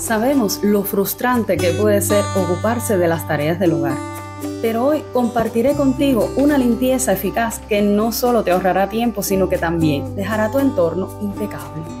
Sabemos lo frustrante que puede ser ocuparse de las tareas del hogar, pero hoy compartiré contigo una limpieza eficaz que no solo te ahorrará tiempo, sino que también dejará tu entorno impecable.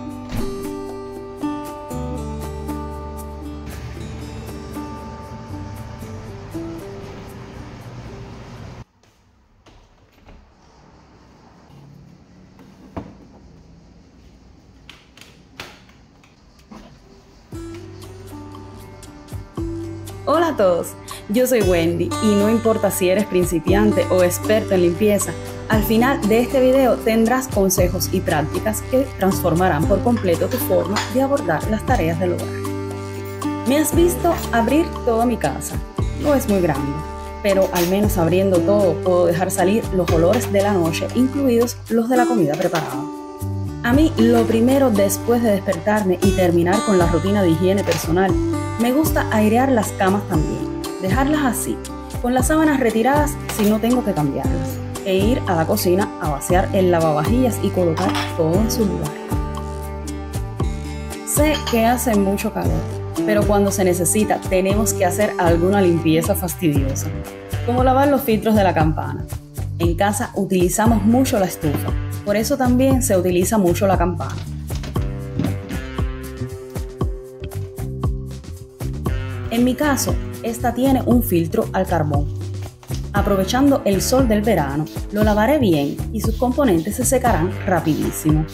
Hola a todos, yo soy Wendy y no importa si eres principiante o experto en limpieza, al final de este video tendrás consejos y prácticas que transformarán por completo tu forma de abordar las tareas del hogar. Me has visto abrir toda mi casa, no es muy grande, pero al menos abriendo todo puedo dejar salir los olores de la noche, incluidos los de la comida preparada. A mí lo primero después de despertarme y terminar con la rutina de higiene personal me gusta airear las camas también, dejarlas así, con las sábanas retiradas si no tengo que cambiarlas, e ir a la cocina a vaciar el lavavajillas y colocar todo en su lugar. Sé que hace mucho calor, pero cuando se necesita tenemos que hacer alguna limpieza fastidiosa, como lavar los filtros de la campana. En casa utilizamos mucho la estufa, por eso también se utiliza mucho la campana. En mi caso, esta tiene un filtro al carbón. Aprovechando el sol del verano, lo lavaré bien y sus componentes se secarán rapidísimo.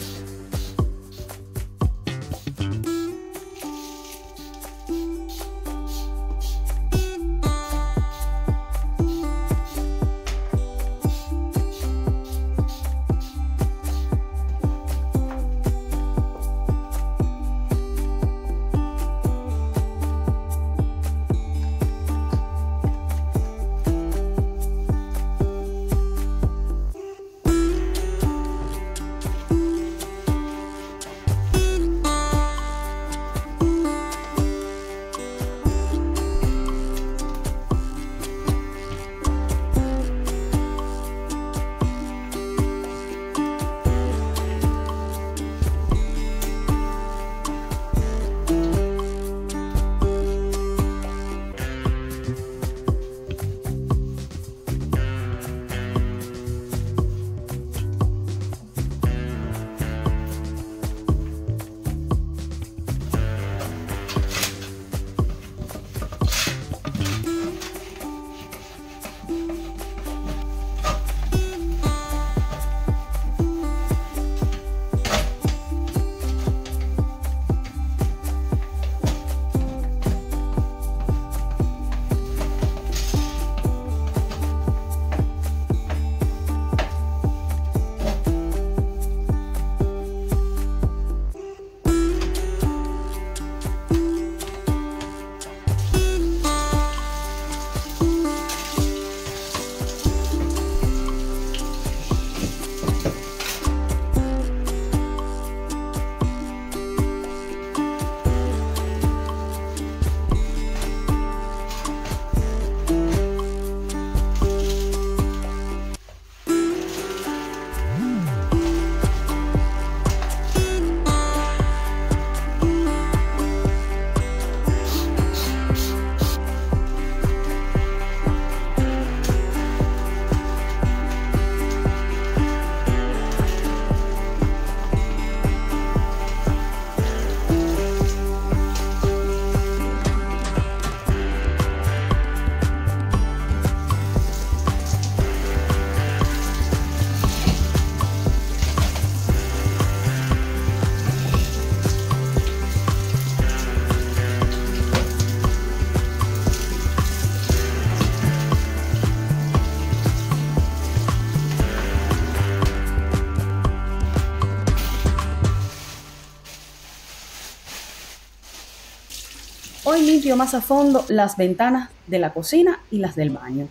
Hoy limpio más a fondo las ventanas de la cocina y las del baño.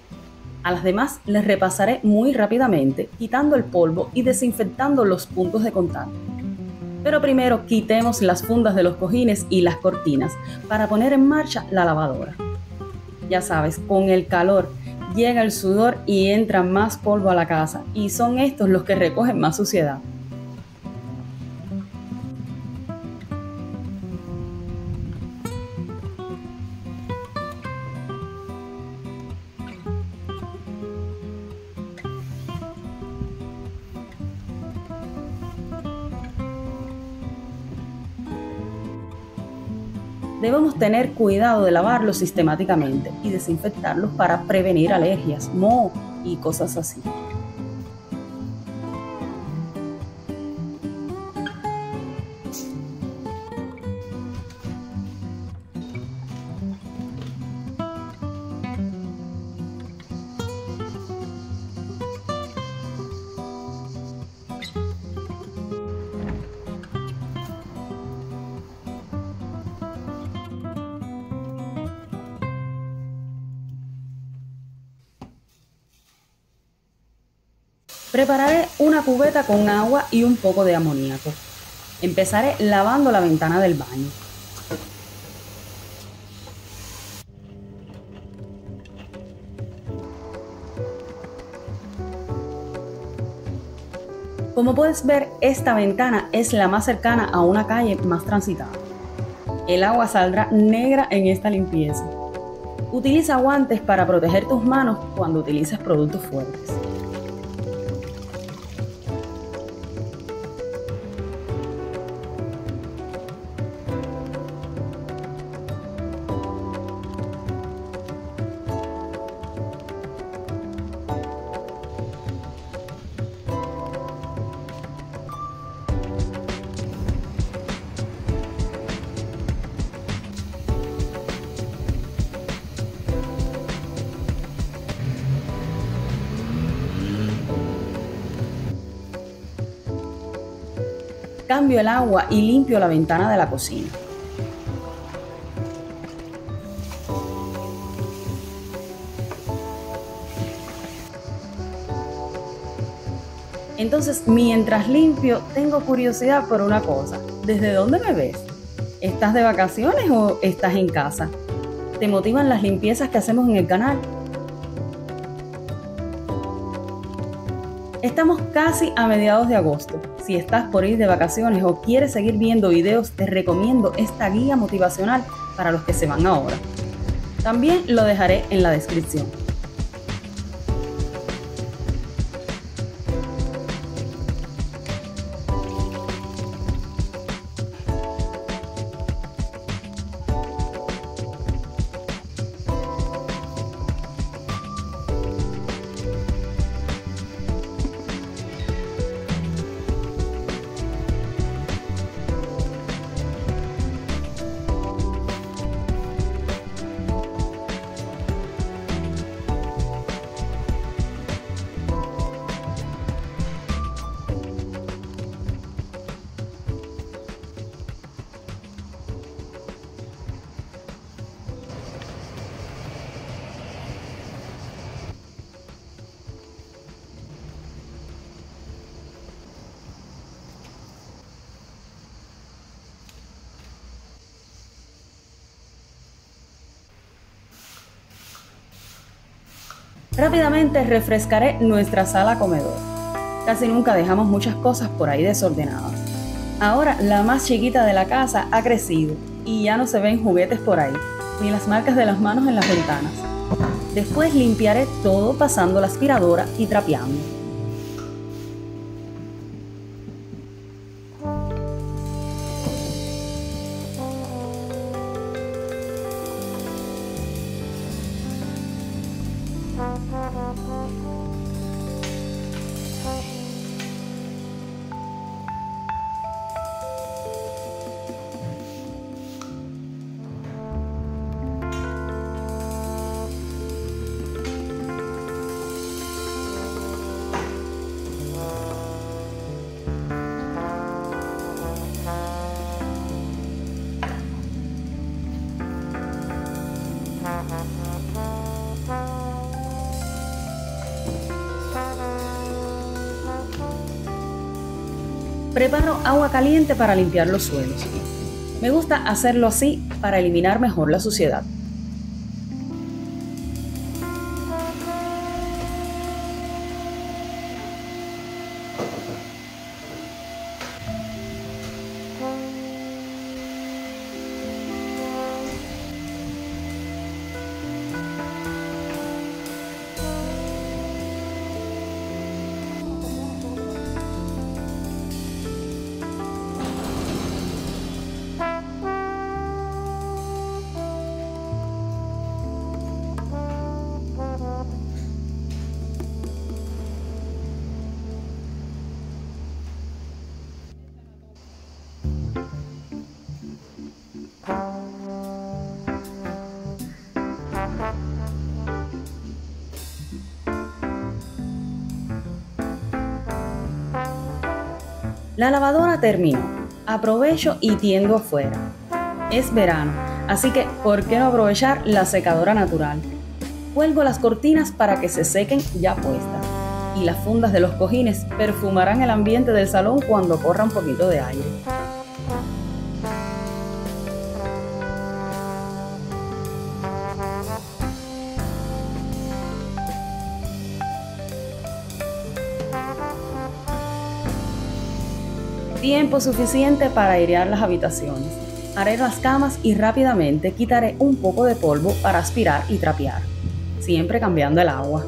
A las demás les repasaré muy rápidamente, quitando el polvo y desinfectando los puntos de contacto. Pero primero quitemos las fundas de los cojines y las cortinas para poner en marcha la lavadora. Ya sabes, con el calor llega el sudor y entra más polvo a la casa y son estos los que recogen más suciedad. Debemos tener cuidado de lavarlos sistemáticamente y desinfectarlos para prevenir alergias, moho y cosas así. Prepararé una cubeta con agua y un poco de amoníaco. Empezaré lavando la ventana del baño. Como puedes ver, esta ventana es la más cercana a una calle más transitada. El agua saldrá negra en esta limpieza. Utiliza guantes para proteger tus manos cuando utilices productos fuertes. Cambio el agua y limpio la ventana de la cocina. Entonces, mientras limpio, tengo curiosidad por una cosa. ¿Desde dónde me ves? ¿Estás de vacaciones o estás en casa? ¿Te motivan las limpiezas que hacemos en el canal? Estamos casi a mediados de agosto. Si estás por ir de vacaciones o quieres seguir viendo videos, te recomiendo esta guía motivacional para los que se van ahora. También lo dejaré en la descripción. Rápidamente refrescaré nuestra sala comedor. Casi nunca dejamos muchas cosas por ahí desordenadas. Ahora la más chiquita de la casa ha crecido y ya no se ven juguetes por ahí, ni las marcas de las manos en las ventanas. Después limpiaré todo pasando la aspiradora y trapeando. Preparo agua caliente para limpiar los suelos. Me gusta hacerlo así para eliminar mejor la suciedad. La lavadora terminó. Aprovecho y tiendo afuera. Es verano, así que ¿por qué no aprovechar la secadora natural? Cuelgo las cortinas para que se sequen ya puestas. Y las fundas de los cojines perfumarán el ambiente del salón cuando corra un poquito de aire. Tiempo suficiente para airear las habitaciones. Haré las camas y rápidamente quitaré un poco de polvo para aspirar y trapear, siempre cambiando el agua.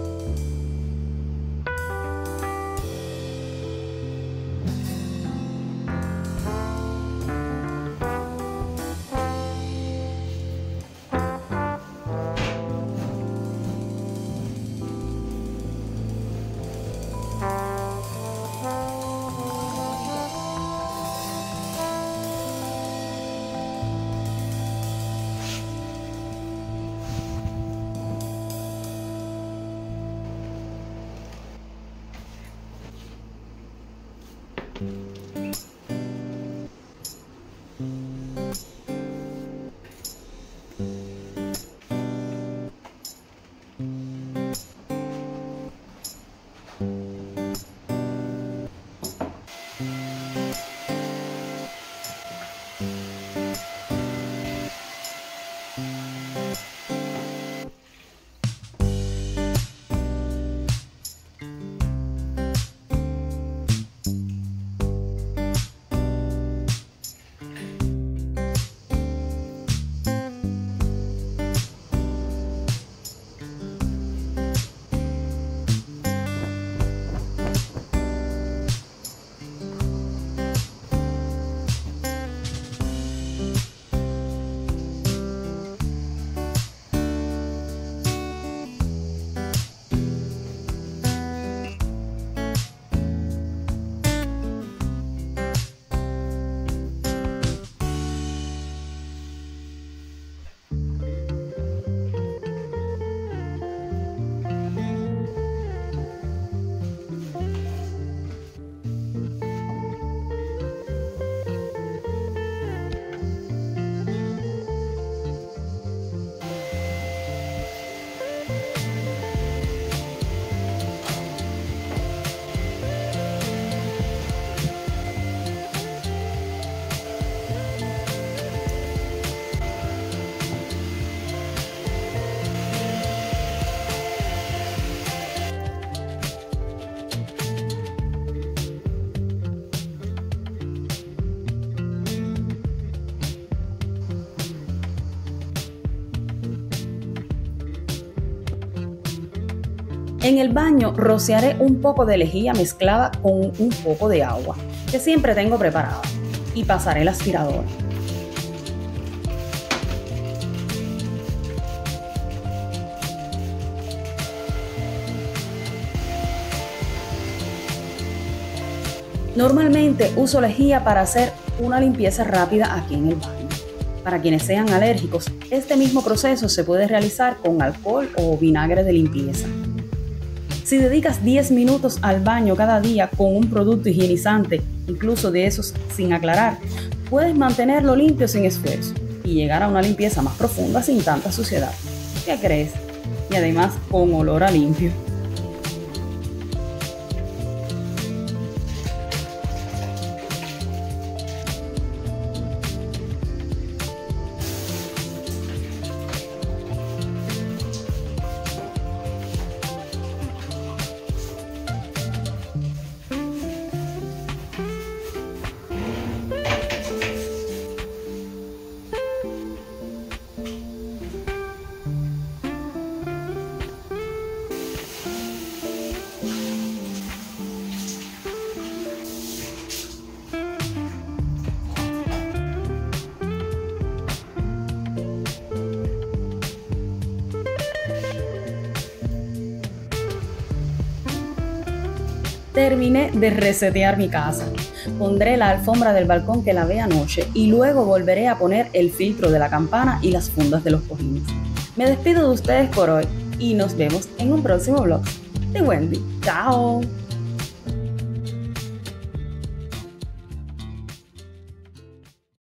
うん。En el baño rociaré un poco de lejía mezclada con un poco de agua, que siempre tengo preparada, y pasaré el aspirador. Normalmente uso lejía para hacer una limpieza rápida aquí en el baño. Para quienes sean alérgicos, este mismo proceso se puede realizar con alcohol o vinagre de limpieza. Si dedicas 10 minutos al baño cada día con un producto higienizante, incluso de esos sin aclarar, puedes mantenerlo limpio sin esfuerzo y llegar a una limpieza más profunda sin tanta suciedad. ¿Qué crees? Y además con olor a limpio. Terminé de resetear mi casa. Pondré la alfombra del balcón que lavé anoche y luego volveré a poner el filtro de la campana y las fundas de los cojines. Me despido de ustedes por hoy y nos vemos en un próximo vlog de Wendy. ¡Chao!